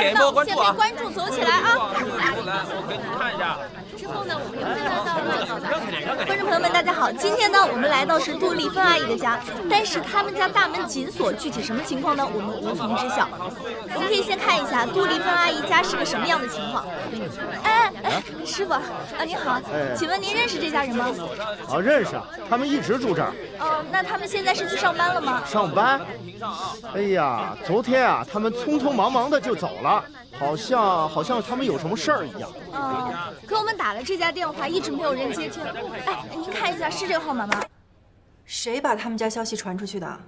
点一波关注啊！关注走起来啊！来，我给你们看一下。之后呢，我们现在到了。观众朋友们，大家好，今天呢，我们来到是杜丽芬阿姨的家，但是他们家大门紧锁，具体什么情况呢？我们无从知晓。我们可以先看一下杜丽芬阿姨家是个什么样的情况。哎哎，师傅啊，您好，请问您认识这家人吗？啊，认识啊，他们一直住这儿。哦，那他们现在是去上班了吗？上班？哎呀，昨天啊，他们匆匆忙忙的就走了。好像好像他们有什么事儿一样。哦，可我们打了这家电话，一直没有人接听。哎，您看一下是这个号码吗？谁把他们家消息传出去的？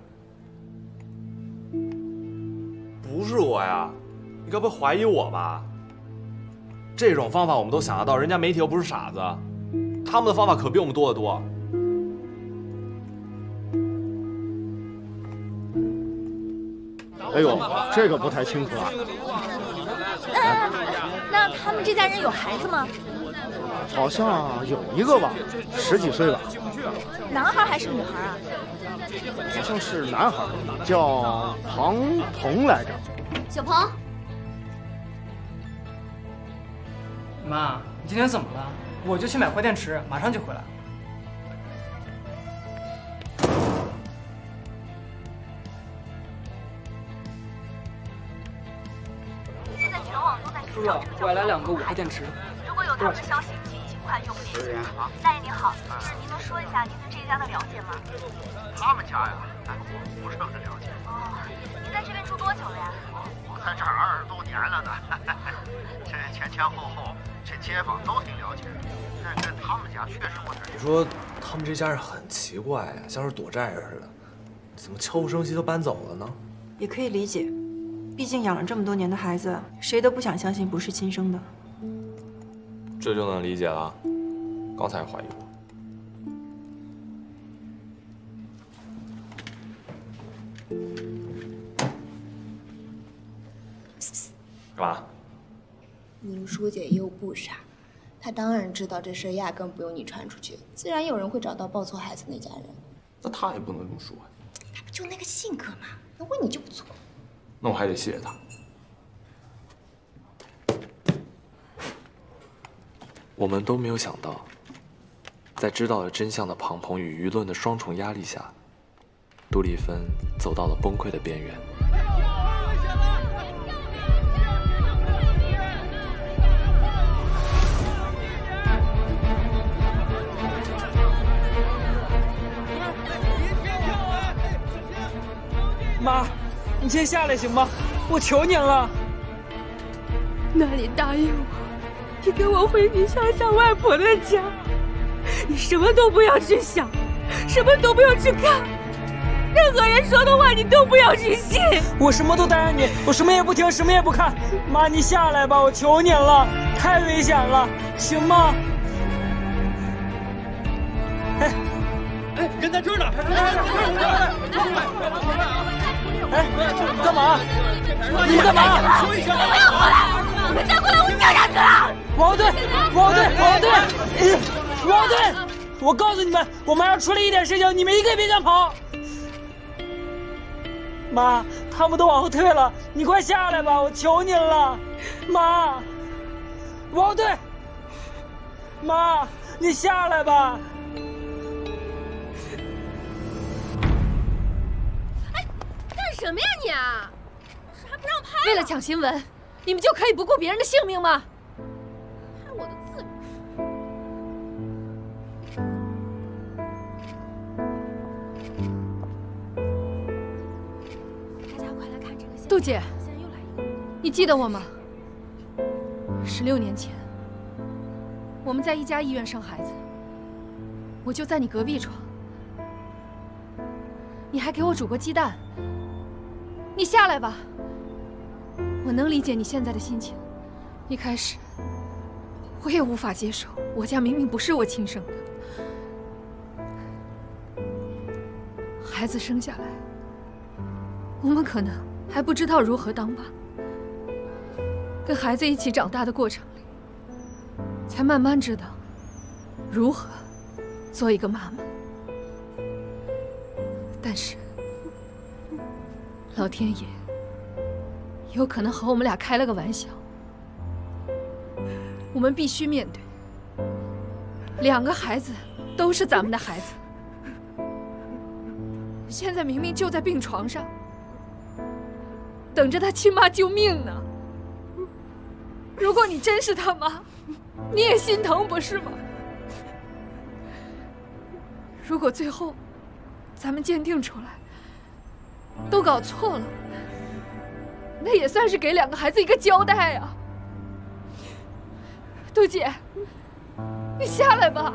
不是我呀，你该不会怀疑我吧？这种方法我们都想得到，人家媒体又不是傻子，他们的方法可比我们多得多。哎呦，这个不太清楚了。那他们这家人有孩子吗？好像有一个吧，十几岁吧。男孩还是女孩啊？好像是男孩，叫庞鹏来着。小鹏，妈，你今天怎么了？我就去买块电池，马上就回来。现在全网都在叔叔，我来两个五号电池。如果有他们的消息，请尽快与我们联系。大爷您好，是您能说一下您对这一家的了解吗？他们家呀，我不是很了解。哦，您在这边住多久了呀？我在这儿二十多年了呢。这前前后后，这街坊都挺了解。但是他们家确实我这。你说他们这家人很奇怪呀，像是躲债似的，怎么悄无声息都搬走了呢？也可以理解。毕竟养了这么多年的孩子，谁都不想相信不是亲生的。这就能理解了，刚才怀疑我。干嘛？宁书姐又不傻，她当然知道这事压根不用你传出去，自然有人会找到抱错孩子那家人。那她也不能这么说呀。她不就那个性格吗？能问你就不错。那我还得谢谢他。我们都没有想到，在知道了真相的庞鹏与舆论的双重压力下，杜丽芬走到了崩溃的边缘。妈。你先下来行吗？我求您了。那你答应我，你跟我回你乡下外婆的家，你什么都不要去想，什么都不要去看，任何人说的话你都不要去信。我什么都答应你，我什么也不听，什么也不看。妈，你下来吧，我求您了，太危险了，行吗？哎，哎，人在这儿呢！哎，干嘛？你们干嘛？说一声！不要过来！你们再过来，我掉下去了！王队，王队，王队，王队！我告诉你们，我马上出了一点事情，你们一个也别想跑！妈，他们都往后退了，你快下来吧，我求您了！妈，王队，妈，你下来吧！什么呀你啊！还不让拍？为了抢新闻，你们就可以不顾别人的性命吗？拍我的自大家快来看这个！杜姐，你记得我吗？十六年前，我们在一家医院生孩子，我就在你隔壁床，你还给我煮过鸡蛋。你下来吧，我能理解你现在的心情。一开始，我也无法接受，我家明明不是我亲生的，孩子生下来，我们可能还不知道如何当爸。跟孩子一起长大的过程里，才慢慢知道如何做一个妈妈。但是。老天爷有可能和我们俩开了个玩笑，我们必须面对。两个孩子都是咱们的孩子，现在明明就在病床上，等着他亲妈救命呢。如果你真是他妈，你也心疼不是吗？如果最后咱们鉴定出来都搞错了，那也算是给两个孩子一个交代呀。杜姐，你下来吧。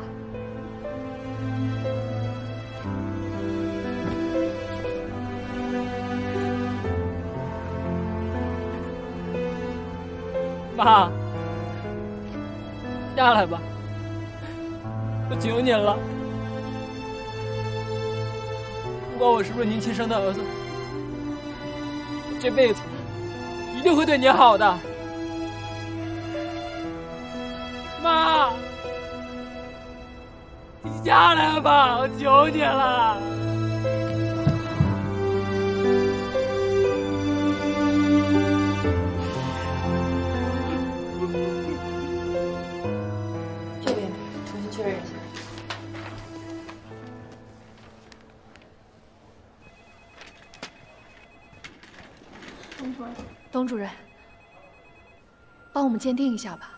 妈，下来吧，我求您了。不管我是不是您亲生的儿子，这辈子一定会对你好的。妈，你下来吧，我求你了。主任，帮我们鉴定一下吧。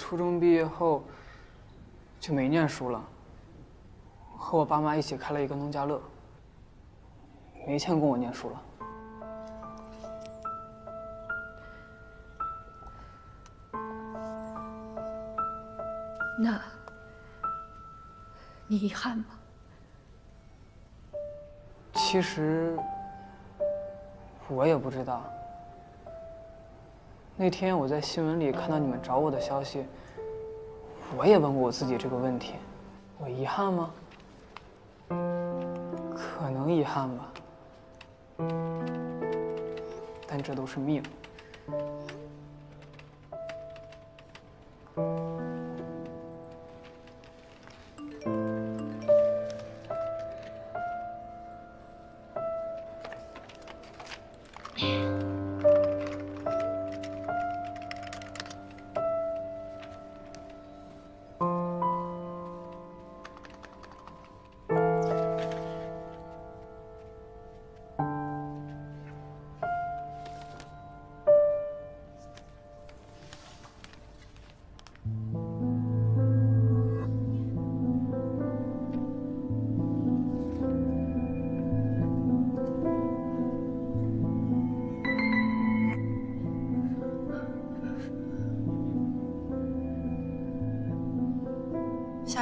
初中毕业后就没念书了，和我爸妈一起开了一个农家乐，没钱供我念书了。那，你遗憾吗？其实我也不知道。那天我在新闻里看到你们找我的消息，我也问过我自己这个问题：我遗憾吗？可能遗憾吧，但这都是命。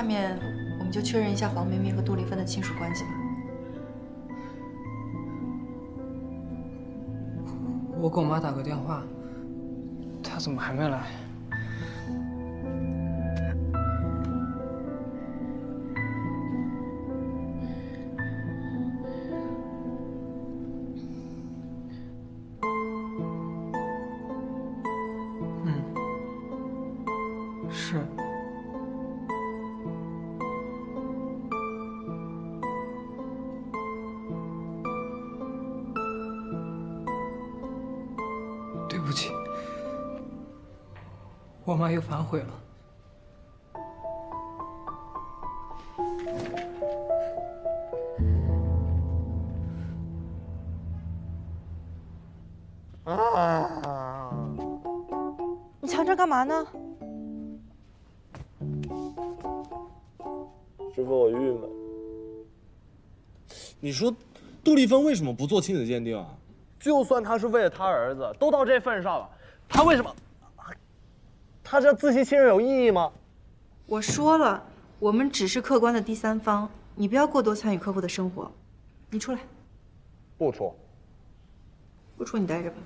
下面我们就确认一下黄明明和杜丽芬的亲属关系吧。我给我妈打个电话，她怎么还没来？我妈又反悔了。啊你藏这干嘛呢？师傅，我郁闷。你说，杜丽芬为什么不做亲子鉴定啊？就算他是为了他儿子，都到这份上了，他为什么？他这自欺欺人有意义吗？我说了，我们只是客观的第三方，你不要过多参与客户的生活。你出来。不出。不出，你待着吧。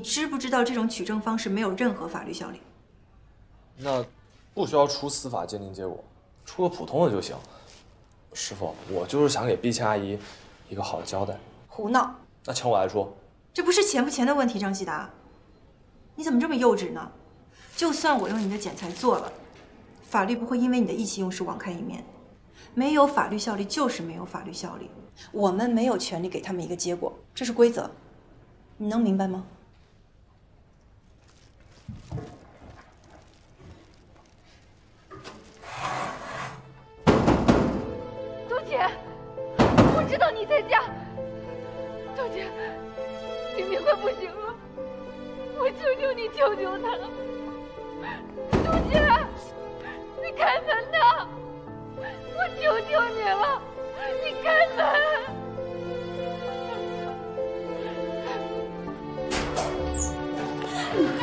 你知不知道这种取证方式没有任何法律效力？那不需要出司法鉴定结果，出个普通的就行。师傅，我就是想给碧倩阿姨一个好的交代。胡闹！那钱我来出。这不是钱不钱的问题，张希达，你怎么这么幼稚呢？就算我用你的剪裁做了，法律不会因为你的意气用事网开一面。没有法律效力就是没有法律效力，我们没有权利给他们一个结果，这是规则，你能明白吗？杜姐，我知道你在家。杜姐，明明快不行了，我求求你，救救他！杜姐，你开门呐！我求求你了，你开门！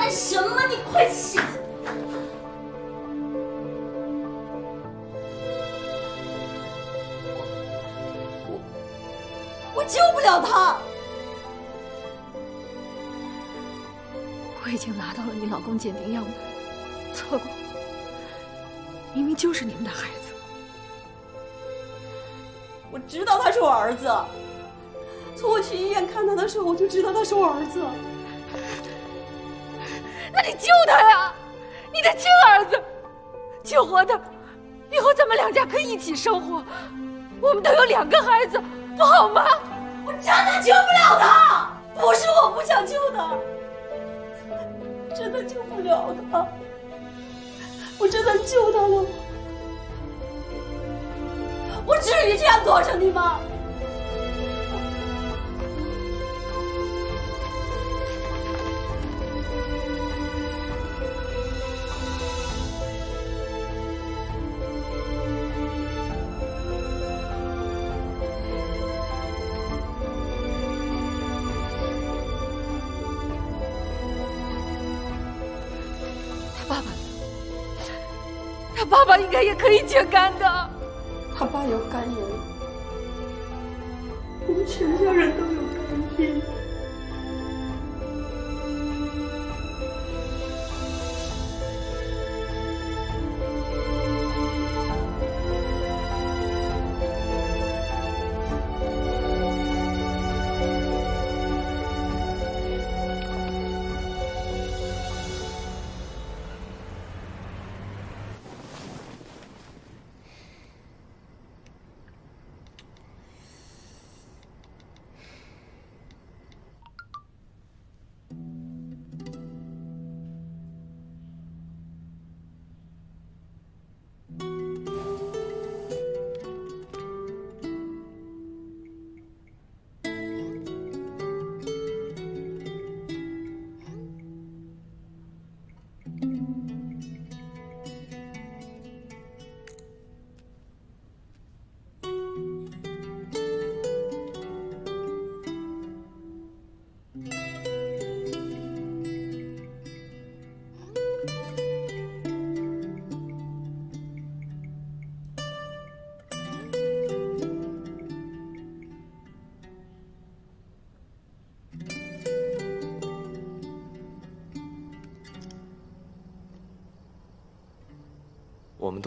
干什么？你快醒！我我救不了他。我已经拿到了你老公鉴定样本，错过，明明就是你们的孩子。我知道他是我儿子，从我去医院看他的时候，我就知道他是我儿子。那你救他呀，你的亲儿子，救活他，以后咱们两家可以一起生活。我们都有两个孩子，不好吗？我真的救不了他，不是我不想救他，真的救不了他。我真的救他了，我至于这样躲着你吗？爸爸应该也可以解肝的。他爸有肝炎，我们全家人都有肝病。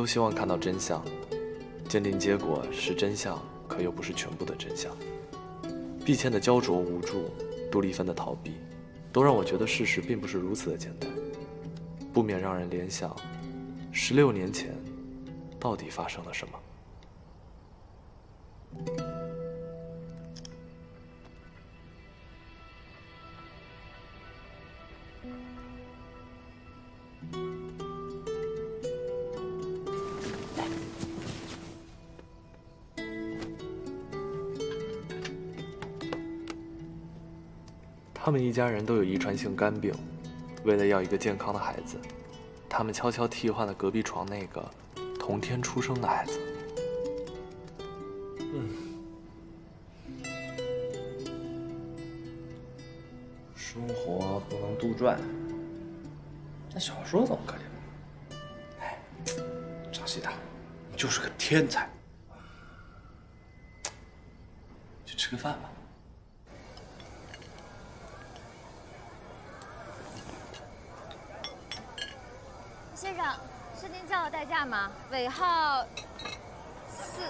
都希望看到真相，鉴定结果是真相，可又不是全部的真相。毕倩的焦灼无助，杜丽芬的逃避，都让我觉得事实并不是如此的简单。不免让人联想，十六年前到底发生了什么。家人都有遗传性肝病，为了要一个健康的孩子，他们悄悄替换了隔壁床那个同天出生的孩子。生活不能杜撰，那小说怎么可以？哎，张西达，你就是个天才。去吃个饭吧。先生，是您叫尾号四。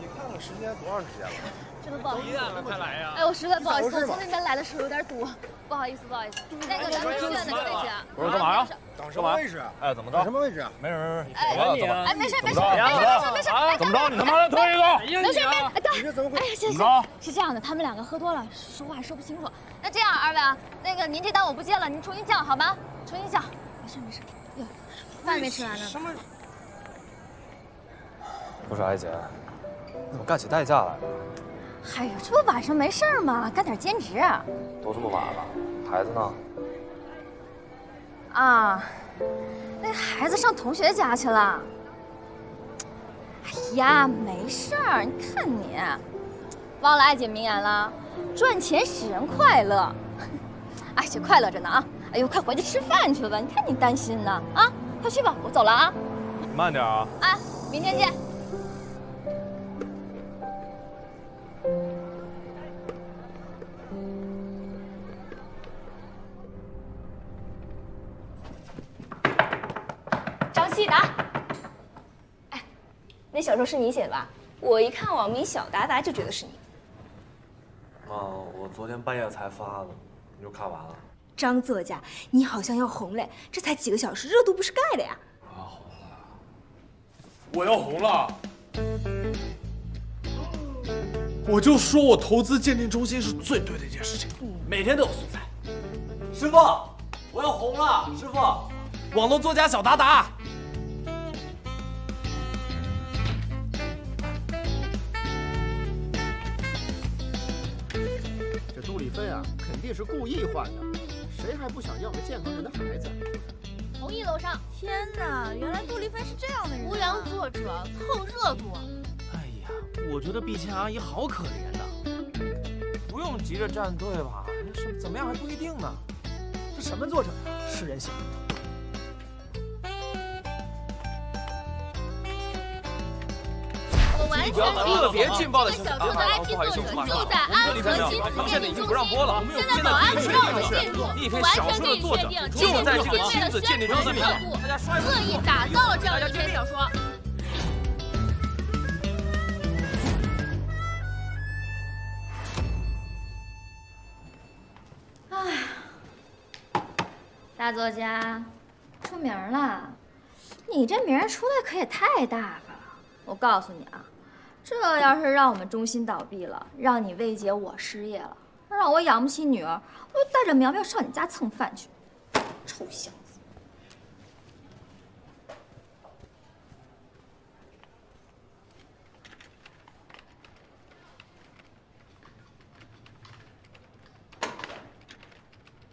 你看看时间多长时间了？真的不好意思，了，快来呀！哎，我实在不好意思，我从那边来的时候有点堵，不好意思，不好意思。那个咱们去的那个位置啊，不是干嘛呀？等什么位置？哎，怎么着？什么位置？没事没事，哎怎么？哎，没事没事没事没事没事，啊怎么着？你他妈的推一个！没事没事，哎，等你这怎么回哎呀，行怎么行，是这样的，他们两个喝多了，说话说不清楚。那这样，二位啊，那个您这单我不接了，您重新叫好吗？重新叫，没事没事。哟，饭没吃完呢。什么？不是，艾姐，你怎么干起代驾来了？哎呦，这不晚上没事儿吗？干点兼职啊。都这么晚了，孩子呢？啊，那孩子上同学家去了。哎呀，没事儿，你看你，忘了艾姐名言了，赚钱使人快乐。艾姐快乐着呢啊！哎呦，快回去吃饭去吧，你看你担心呢啊！快去吧，我走了啊！慢点啊！哎，明天见。那小说是你写的吧？我一看网名小达达就觉得是你。哦，我昨天半夜才发的，你就看完了。张作家，你好像要红嘞，这才几个小时，热度不是盖的呀。我要红了！我就说我投资鉴定中心是最对的一件事情，每天都有素材。师傅，我要红了！师傅，网络作家小达达。芬啊，肯定是故意换的，谁还不想要个健康人的孩子？同意楼上。天哪，原来杜丽芬是这样的人、啊。无良作者凑热度。哎呀，我觉得碧倩阿姨好可怜呐，不用急着站队吧，是怎么样还不一定呢。这什么作者呀？是人性。我完全特别劲爆的小说的 IP 作者就在安和金他们现在已经不让播了，现在保安不让我们进入，完全可以确定，就在这个亲子为了鉴定中心里，特意打造了这样一篇小说。哎，大作家，出名了，你这名出来可也太大了。我告诉你啊，这要是让我们中心倒闭了，让你魏姐我失业了，让我养不起女儿，我就带着苗苗上你家蹭饭去。臭小子！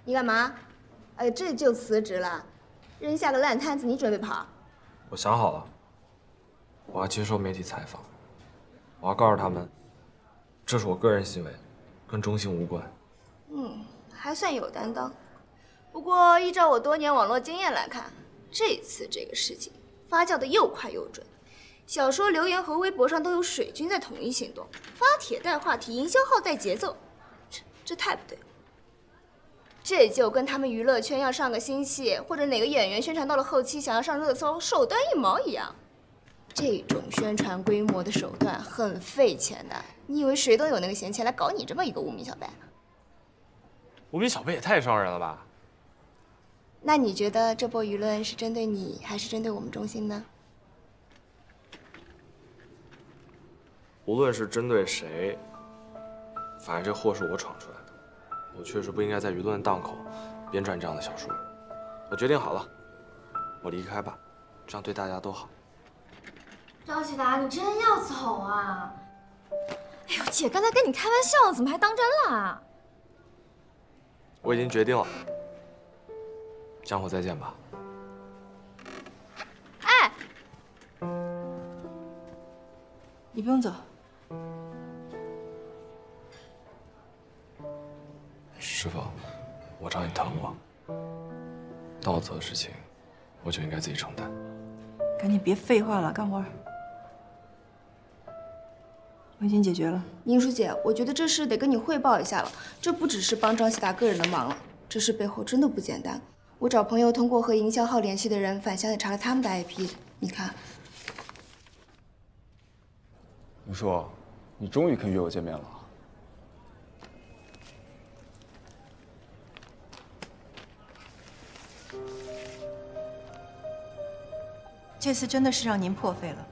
你干嘛？哎，这就辞职了，扔下个烂摊子，你准备跑？我想好了，我要接受媒体采访，我要告诉他们，这是我个人行为，跟中心无关。嗯，还算有担当。不过依照我多年网络经验来看，这次这个事情发酵的又快又准。小说留言和微博上都有水军在统一行动，发帖带话题，营销号带节奏，这这太不对了。这就跟他们娱乐圈要上个新戏，或者哪个演员宣传到了后期想要上热搜，手段一毛一样。这种宣传规模的手段很费钱的，你以为谁都有那个闲钱来搞你这么一个无名小辈？无名小辈也太伤人了吧！那你觉得这波舆论是针对你，还是针对我们中心呢？无论是针对谁，反正这祸是我闯出来的，我确实不应该在舆论档口编撰这样的小说。我决定好了，我离开吧，这样对大家都好。张启达，你真要走啊？哎呦，姐刚才跟你开玩笑，怎么还当真了？我已经决定了，江湖再见吧。哎，你不用走。师傅，我知道你疼我，但我做的事情，我就应该自己承担。赶紧别废话了，干活。我已经解决了。宁书姐，我觉得这事得跟你汇报一下了。这不只是帮张希达个人的忙了，这事背后真的不简单。我找朋友通过和营销号联系的人返乡也查了他们的 IP，你看。宁叔，你终于肯约我见面了。这次真的是让您破费了。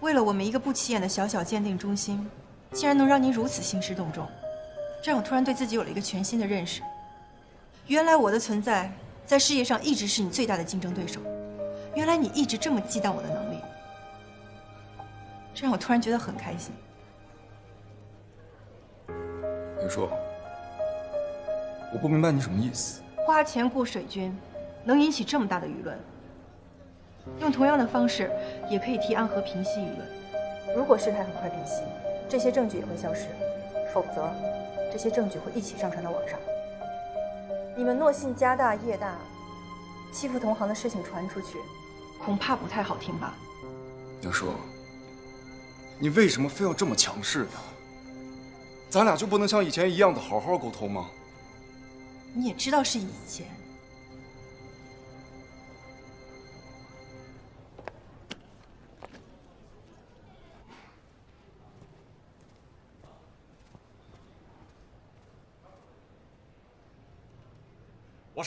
为了我们一个不起眼的小小鉴定中心，竟然能让您如此兴师动众，这让我突然对自己有了一个全新的认识。原来我的存在在事业上一直是你最大的竞争对手，原来你一直这么忌惮我的能力，这让我突然觉得很开心。宁叔，我不明白你什么意思。花钱雇水军，能引起这么大的舆论。用同样的方式，也可以替安和平息舆论。如果事态很快平息，这些证据也会消失；否则，这些证据会一起上传到网上。你们诺信家大业大，欺负同行的事情传出去，恐怕不太好听吧？宁叔，你为什么非要这么强势呢？咱俩就不能像以前一样的好好沟通吗？你也知道是以前。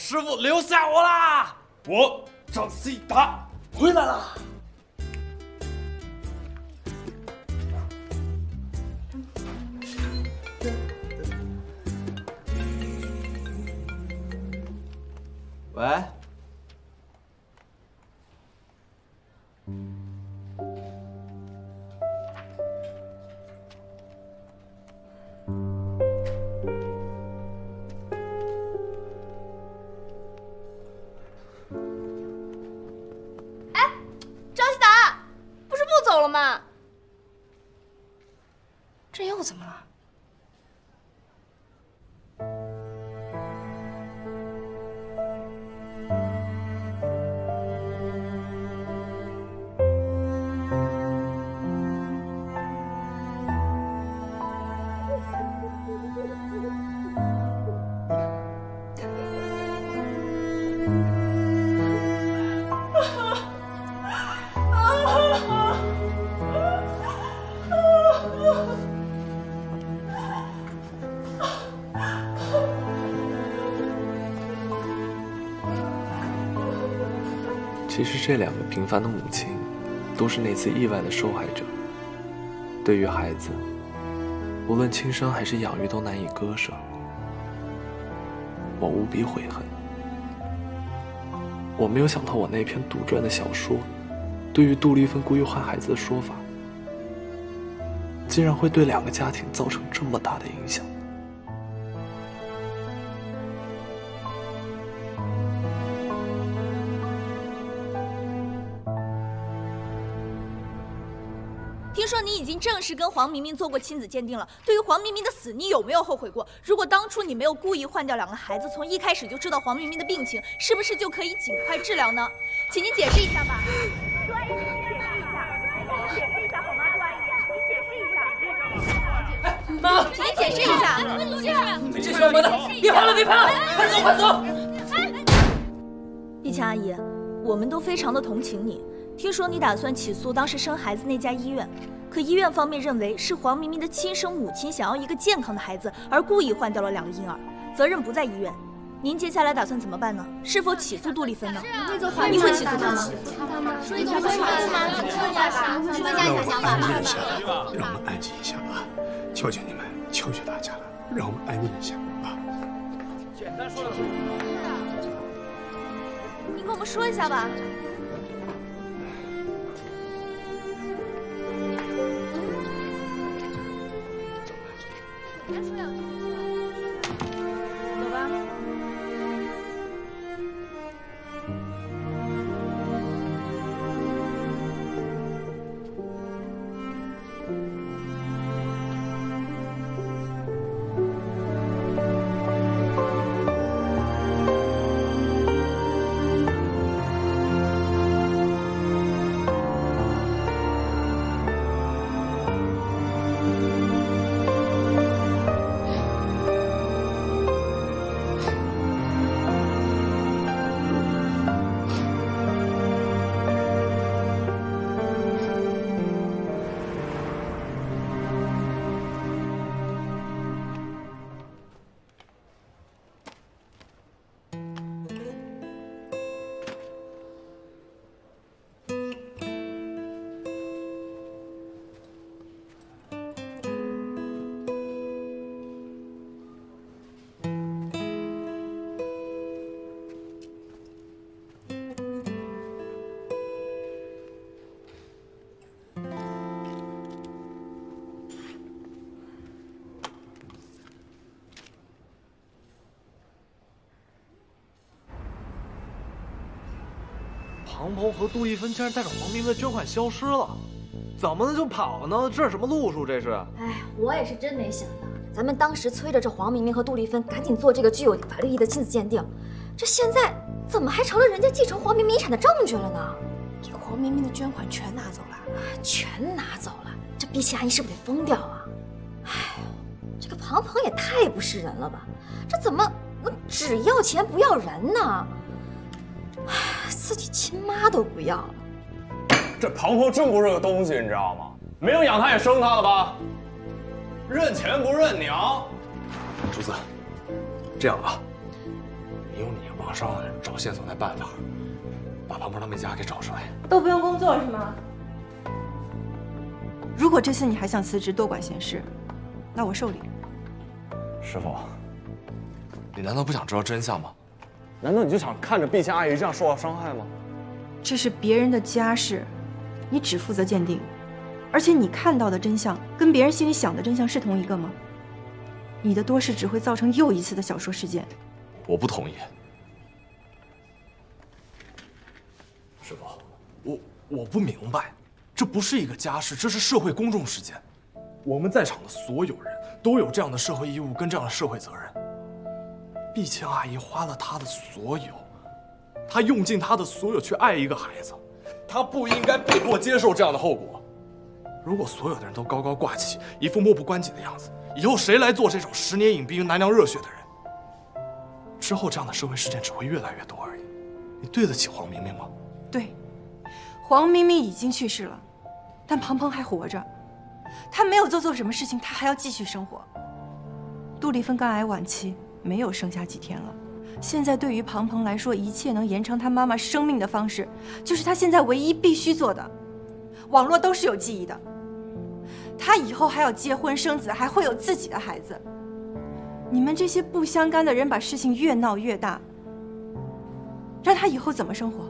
师傅留下我啦！我张希达回来啦。喂。其实这两个平凡的母亲，都是那次意外的受害者。对于孩子，无论亲生还是养育，都难以割舍。我无比悔恨。我没有想到，我那篇杜撰的小说，对于杜丽芬故意换孩子的说法，竟然会对两个家庭造成这么大的影响。正式跟黄明明做过亲子鉴定了。对于黄明明的死，你有没有后悔过？如果当初你没有故意换掉两个孩子，从一开始就知道黄明明的病情，是不是就可以尽快治疗呢？请您解释一下吧。朱阿姨，请解释一下，解释一下好吗？朱阿姨，您解释一下。妈，请您解释一下。你们这群混蛋，别拍了，别拍了，快走，快走！碧倩阿姨，我们都非常的同情你。听说你打算起诉当时生孩子那家医院，可医院方面认为是黄明明的亲生母亲想要一个健康的孩子，而故意换掉了两个婴儿，责任不在医院。您接下来打算怎么办呢？是否起诉杜丽芬呢？你会起诉他吗？说一下，说一下，说一下吧，说一下你的想法吧。让我们安静一下吧，求求你们，求求大家了，让我们安静一下啊！简单说两句。你跟我们说一下吧。简单说两庞鹏和杜丽芬竟然带着黄明明的捐款消失了，怎么能就跑呢？这是什么路数？这是？哎，我也是真没想到，咱们当时催着这黄明明和杜丽芬赶紧做这个具有法律意义的亲子鉴定，这现在怎么还成了人家继承黄明明遗产的证据了呢？给黄明明的捐款全拿走了，全拿走了，这碧琪阿姨是不是得疯掉啊？哎，这个庞鹏也太不是人了吧？这怎么能只要钱不要人呢？唉，自己亲妈都不要了。这庞鹏真不是个东西，你知道吗？没有养他也生他了吧？认钱不认娘。竹子，这样吧，你用你网上找线索那办法，把庞鹏他们家给找出来。都不用工作是吗？如果这次你还想辞职多管闲事，那我受理。师傅，你难道不想知道真相吗？难道你就想看着碧倩阿姨这样受到伤害吗？这是别人的家事，你只负责鉴定，而且你看到的真相跟别人心里想的真相是同一个吗？你的多事只会造成又一次的小说事件。我不同意。师傅，我我不明白，这不是一个家事，这是社会公众事件。我们在场的所有人都有这样的社会义务跟这样的社会责任。碧倩阿姨花了她的所有，她用尽她的所有去爱一个孩子，她不应该被迫接受这样的后果。如果所有的人都高高挂起，一副漠不关己的样子，以后谁来做这种十年饮冰难凉热血的人？之后这样的社会事件只会越来越多而已。你对得起黄明明吗？对，黄明明已经去世了，但庞鹏还活着，他没有做错什么事情，他还要继续生活。杜丽芬肝癌晚期。没有剩下几天了，现在对于庞鹏来说，一切能延长他妈妈生命的方式，就是他现在唯一必须做的。网络都是有记忆的，他以后还要结婚生子，还会有自己的孩子。你们这些不相干的人把事情越闹越大，让他以后怎么生活？